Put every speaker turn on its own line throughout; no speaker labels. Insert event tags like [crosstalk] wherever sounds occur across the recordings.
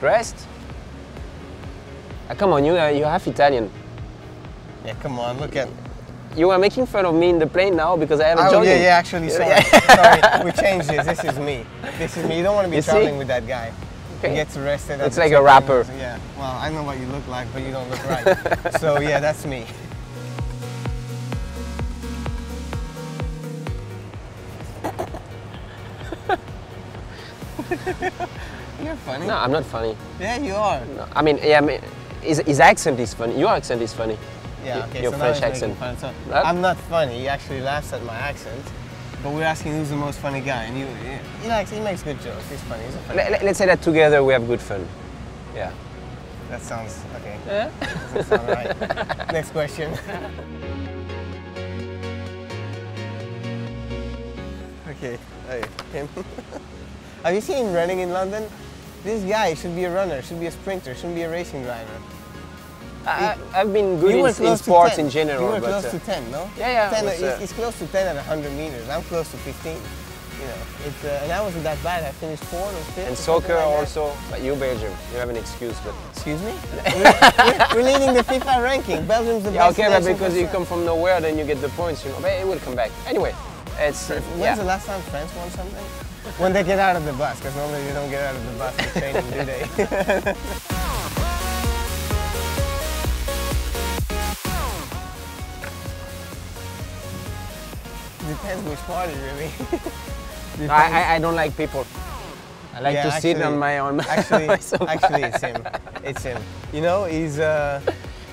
Dressed? Ah, come on, you are, you half Italian.
Yeah, come on, look at.
You are making fun of me in the plane now because I have a
Oh,
jogging.
yeah, yeah, actually, sorry. [laughs] sorry, we changed this. This is me. This is me. You don't want to be
You see?
traveling with that guy.
Okay.
He gets arrested. the
like a rapper.
Yeah, well, I know what you look like, but you don't look right. [laughs] so, yeah, that's me. [laughs] You're funny.
No, I'm not funny.
Yeah, you are.
No, I mean, yeah, I mean, his, his accent is funny. Your accent is funny.
Yeah, okay,
your
so
French accent.
Fun. So I'm not funny. He actually laughs at my accent. But we're asking who's the most funny guy, and you, he likes, he makes good jokes. He's funny. He's a funny.
Let, us say that together we have good fun. Yeah.
That sounds okay.
Yeah.
That sounds right. [laughs] Next question. [laughs] okay, hey, him. [laughs] Have you seen him running in London? This guy should be a runner, should be a sprinter, shouldn't be a racing driver.
I, I've been good
You
in, in sports in general,
You were
but
close
uh,
to 10, no?
yeah, yeah,
10,
it was,
he's,
uh,
he's close to 10 at 100 meters. I'm close to 15. You know, it's, uh, and I wasn't that bad. I finished fourth or fifth.
and soccer
like
also. But you Belgium, you have an excuse, but
Excuse me? [laughs] we're, we're leading the FIFA ranking. Belgium's the
yeah,
best
okay, but because you come from nowhere, then you get the points, you know. But it will come back. Anyway, it's
When's
yeah.
the last time France won something? When they get out of the bus, because normally they don't get out of the bus for training, do they? [laughs] Depends which party, really.
No, [laughs] I, I, don't like people. I like
Yeah,
to sit on my my [laughs]
Actually, actually, it's him. It's him. You know, he's. Uh,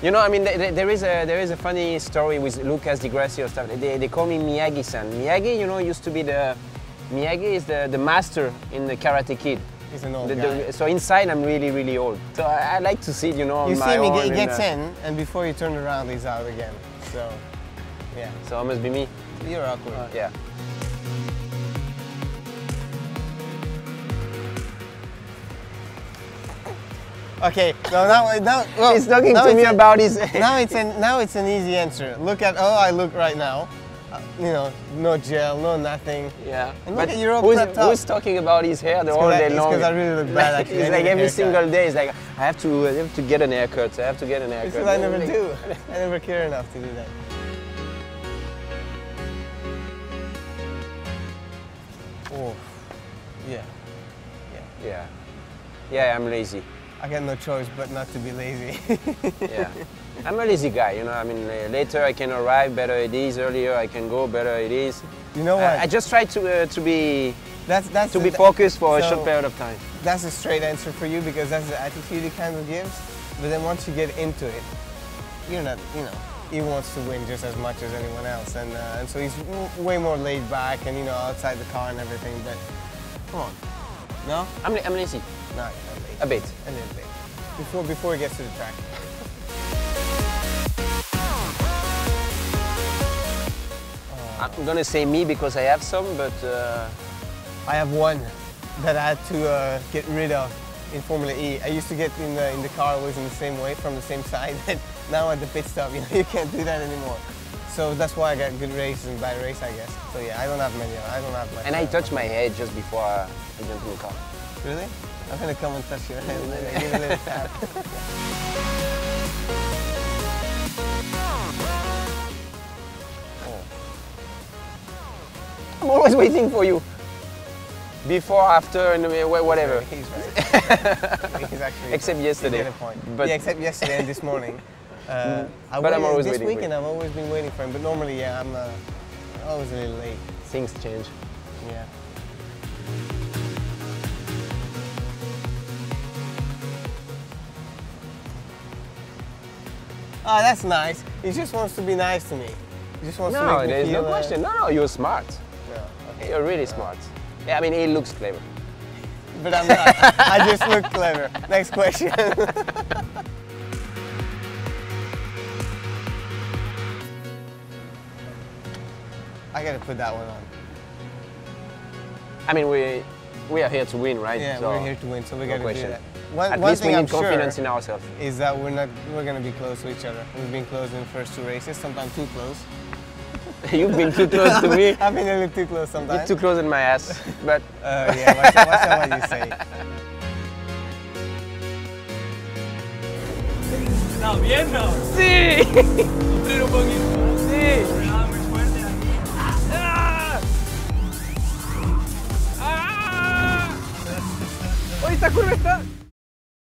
You know, I mean, th- th- there is a there is a funny story with Lucas Di Grassi stuff. They, they call me Miyagi-san. Miyagi, you know, used to be the Miyagi is the, the master in the Karate Kid.
he's an old
The-
guy.
the- so inside, I'm really really old. So I, I like to sit, you know,
you
my
see him, he,
own
ge- he
and,
gets
uh,
in, and before you turn around, he's out again. So, yeah,
So it must be me.
you're awkward.
Yeah.
Okay, no, now, now, well,
He's talking to me
a-
about his.
now it's an now it's an easy answer. Look at how I look right now. Uh, you know, no gel, no nothing.
Yeah.
And look
but
at
who's, who's talking about his hair the whole
I-
day long?
'cause I really look bad, [laughs] actually.
It's like every
haircut.
single day. It's like I have to, I have to get an haircut. I have to get an haircut.
Because I never do. [laughs] I never care enough to do that. Oh, yeah, yeah.
Yeah. Yeah, I'm lazy.
I got no choice but not to be lazy. [laughs]
Yeah. I'm a lazy guy, you know. I mean, uh, later I can arrive, better it is. Earlier I can go, better it is.
you know what?
I, I just try to uh, to be
that's that's
to
the-
be focused for a short period of time.
That's a straight answer for you because that's the attitude he kind of gives. But then once you get into it, you're not, you know, he wants to win just as much as anyone else, and uh, and so he's way more laid back and you know outside the car and everything. But come on, no,
I'm, la- I'm lazy,
not a bit,
a bit.
a little bit before before he gets to the track.
I'm gonna say me because I have some, but uh,
I have one that I had to uh, get rid of in Formula E. I used to get in the, in the car always in the same way from the same side. And [laughs] now at the pit stop, [laughs] you know, you can't do that anymore. So that's why I got good races and bad race, I guess. So yeah, I don't have many. I don't have like.
and I touch my head just before I jump in the car.
Really? I'm gonna come and touch your head. and Give [laughs] a little tap. [laughs]
I'm always waiting for you. Before, after, and uh, wh- whatever.
He's right. He's [laughs] actually.
Except yesterday. But
yeah, except yesterday and this morning. Uh, I
But I'm always
this
waiting
weekend. I've always been waiting for him, but normally, yeah, I'm uh, always a little late.
things change.
Yeah. Oh, that's nice. He just wants to be nice to me. He just wants to
No,
make me
there's no
uh,
question. No, no, you're smart.
no, okay.
You're really smart. Yeah, I mean, he looks clever.
But I'm not. I just look clever. Next question. [laughs] I gotta put that one on.
I mean, we we are here to win, right?
Yeah,
So,
we're here to win, so we
no
gotta
question.
do that. One,
At
one
least we
thing
need
I'm
confidence
sure
in ourselves.
is that we're not we're gonna be close to each other. We've been close in the first two races, sometimes too close. [laughs]
You've been too close to me. [laughs]
I've been a little too close
You're
sometimes.
too close in my ass. [laughs] But
Uh, yeah, watch, out- watch out what you say.
No, bien no.
Sí.
Sufrir un poquito.
Sí.